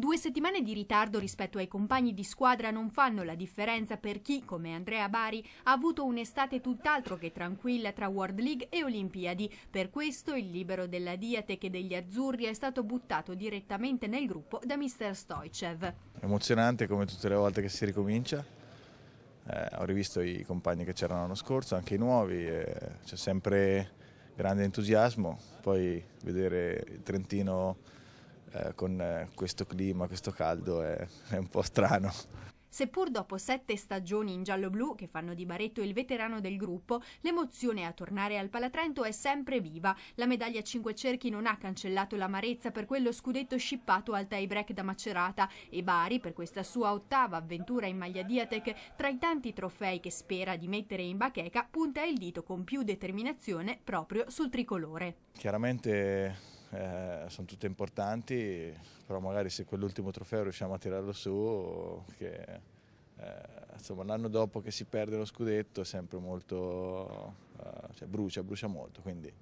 Due settimane di ritardo rispetto ai compagni di squadra non fanno la differenza per chi, come Andrea Bari, ha avuto un'estate tutt'altro che tranquilla tra World League e Olimpiadi. Per questo il libero della Diatec e degli Azzurri è stato buttato direttamente nel gruppo da mister Stoicev. Emozionante come tutte le volte che si ricomincia. Eh, ho rivisto i compagni che c'erano l'anno scorso, anche i nuovi, eh, c'è sempre grande entusiasmo, poi vedere il Trentino eh, con eh, questo clima, questo caldo è, è un po' strano. Seppur dopo sette stagioni in giallo-blu che fanno di Baretto il veterano del gruppo, l'emozione a tornare al Palatrento è sempre viva. La medaglia a cinque cerchi non ha cancellato l'amarezza per quello scudetto scippato al tie break da Macerata e Bari, per questa sua ottava avventura in maglia Diatec, tra i tanti trofei che spera di mettere in bacheca, punta il dito con più determinazione proprio sul tricolore. Chiaramente eh, sono tutte importanti, però magari se quell'ultimo trofeo riusciamo a tirarlo su, che, eh, insomma, l'anno dopo che si perde lo scudetto è sempre molto, eh, cioè brucia, brucia molto, quindi,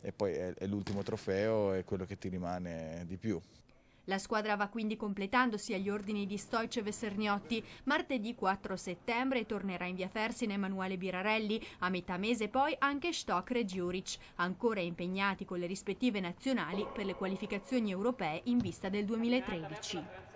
e poi è, è l'ultimo trofeo e quello che ti rimane di più. La squadra va quindi completandosi agli ordini di Stoicev e Sergnotti. Martedì 4 settembre tornerà in via Fersin Emanuele Birarelli, a metà mese poi anche Stock e Giuric, ancora impegnati con le rispettive nazionali per le qualificazioni europee in vista del 2013.